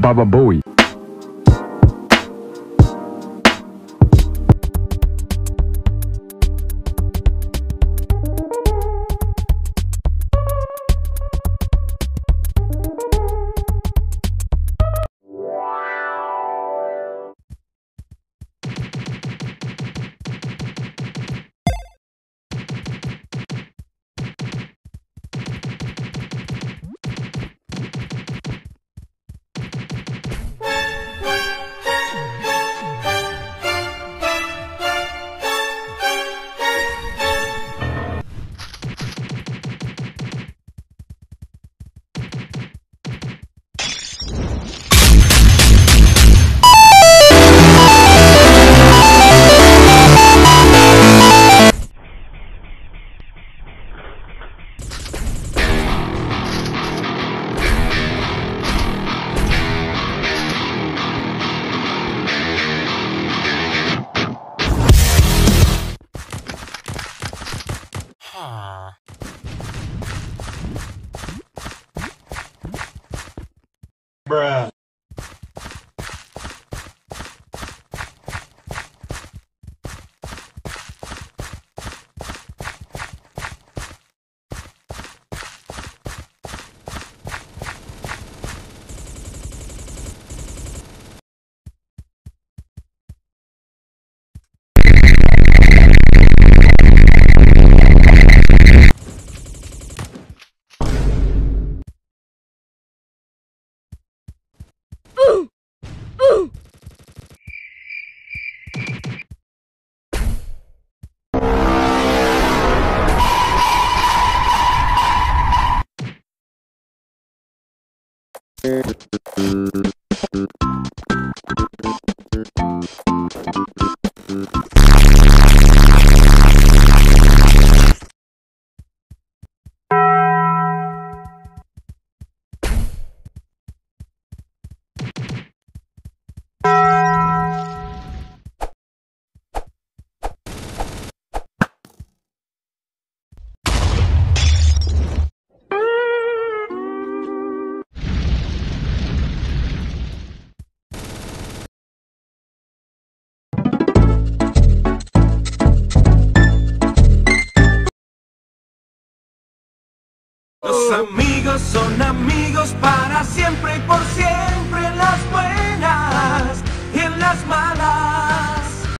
Baba Bowie. Aww. フフフフ。Los amigos son amigos para siempre y por